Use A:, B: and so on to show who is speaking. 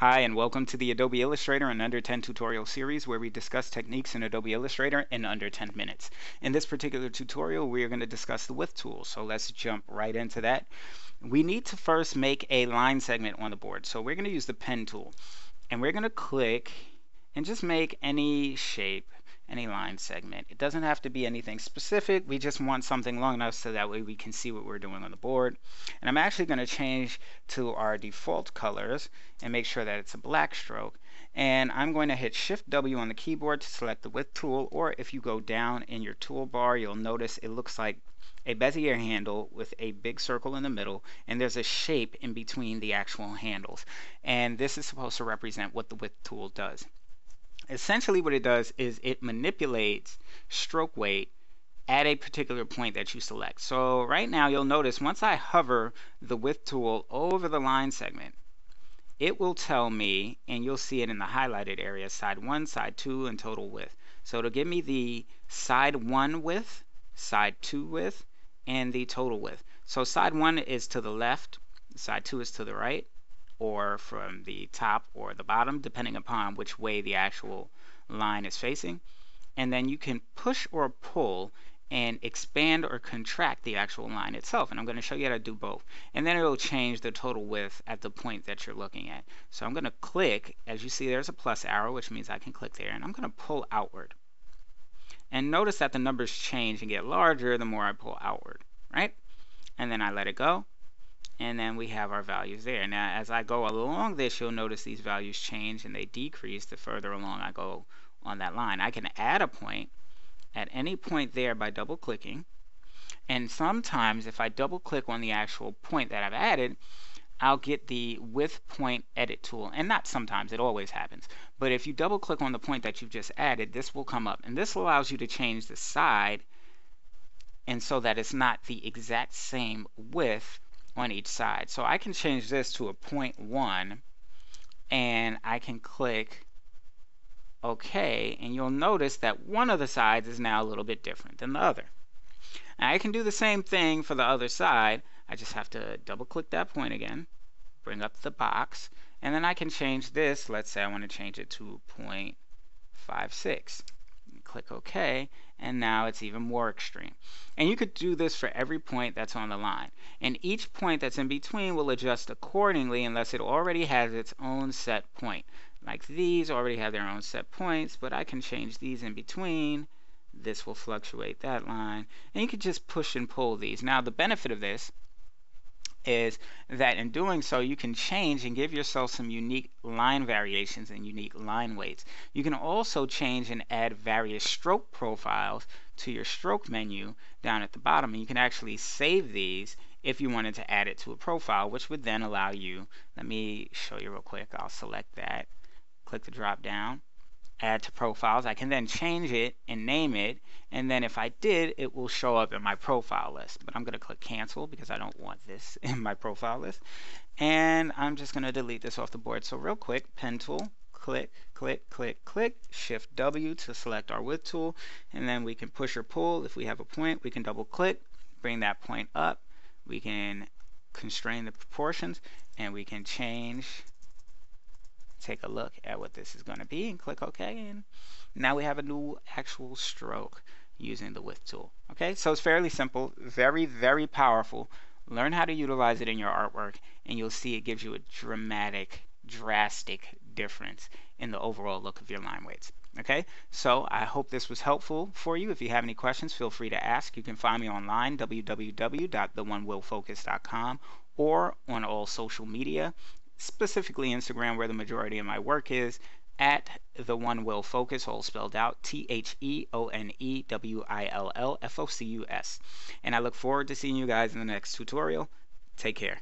A: Hi and welcome to the Adobe Illustrator in Under 10 tutorial series where we discuss techniques in Adobe Illustrator in under 10 minutes. In this particular tutorial we are going to discuss the width tool so let's jump right into that. We need to first make a line segment on the board so we're going to use the pen tool and we're going to click and just make any shape any line segment. It doesn't have to be anything specific. We just want something long enough so that way we can see what we're doing on the board. And I'm actually going to change to our default colors and make sure that it's a black stroke. And I'm going to hit Shift W on the keyboard to select the width tool or if you go down in your toolbar you'll notice it looks like a Bezier handle with a big circle in the middle and there's a shape in between the actual handles and this is supposed to represent what the width tool does essentially what it does is it manipulates stroke weight at a particular point that you select. So right now you'll notice once I hover the width tool over the line segment, it will tell me, and you'll see it in the highlighted area, side 1, side 2, and total width. So it'll give me the side 1 width, side 2 width, and the total width. So side 1 is to the left, side 2 is to the right, or from the top or the bottom, depending upon which way the actual line is facing. And then you can push or pull and expand or contract the actual line itself. And I'm going to show you how to do both. And then it will change the total width at the point that you're looking at. So I'm going to click. As you see, there's a plus arrow, which means I can click there. And I'm going to pull outward. And notice that the numbers change and get larger the more I pull outward, right? And then I let it go and then we have our values there. Now as I go along this you'll notice these values change and they decrease the further along I go on that line. I can add a point at any point there by double clicking and sometimes if I double click on the actual point that I've added I'll get the width point edit tool and not sometimes it always happens but if you double click on the point that you've just added this will come up and this allows you to change the side and so that it's not the exact same width on each side. So I can change this to a 0.1 and I can click OK and you'll notice that one of the sides is now a little bit different than the other. I can do the same thing for the other side. I just have to double click that point again, bring up the box, and then I can change this. Let's say I want to change it to 0.56 click OK, and now it's even more extreme. And you could do this for every point that's on the line. And each point that's in between will adjust accordingly unless it already has its own set point. Like these already have their own set points, but I can change these in between. This will fluctuate that line. And you can just push and pull these. Now the benefit of this is that in doing so you can change and give yourself some unique line variations and unique line weights. You can also change and add various stroke profiles to your stroke menu down at the bottom and you can actually save these if you wanted to add it to a profile which would then allow you, let me show you real quick, I'll select that, click the drop down add to profiles. I can then change it and name it and then if I did it will show up in my profile list. But I'm going to click cancel because I don't want this in my profile list. And I'm just going to delete this off the board. So real quick pen tool click click click click shift W to select our width tool. And then we can push or pull. If we have a point we can double click bring that point up. We can constrain the proportions and we can change take a look at what this is going to be and click OK and now we have a new actual stroke using the width tool. Okay, so it's fairly simple, very, very powerful. Learn how to utilize it in your artwork and you'll see it gives you a dramatic, drastic difference in the overall look of your line weights. Okay, so I hope this was helpful for you. If you have any questions, feel free to ask. You can find me online, www.theonewillfocus.com or on all social media specifically Instagram, where the majority of my work is, at the one will focus, all spelled out T H E O N E W I L L F O C U S. And I look forward to seeing you guys in the next tutorial. Take care.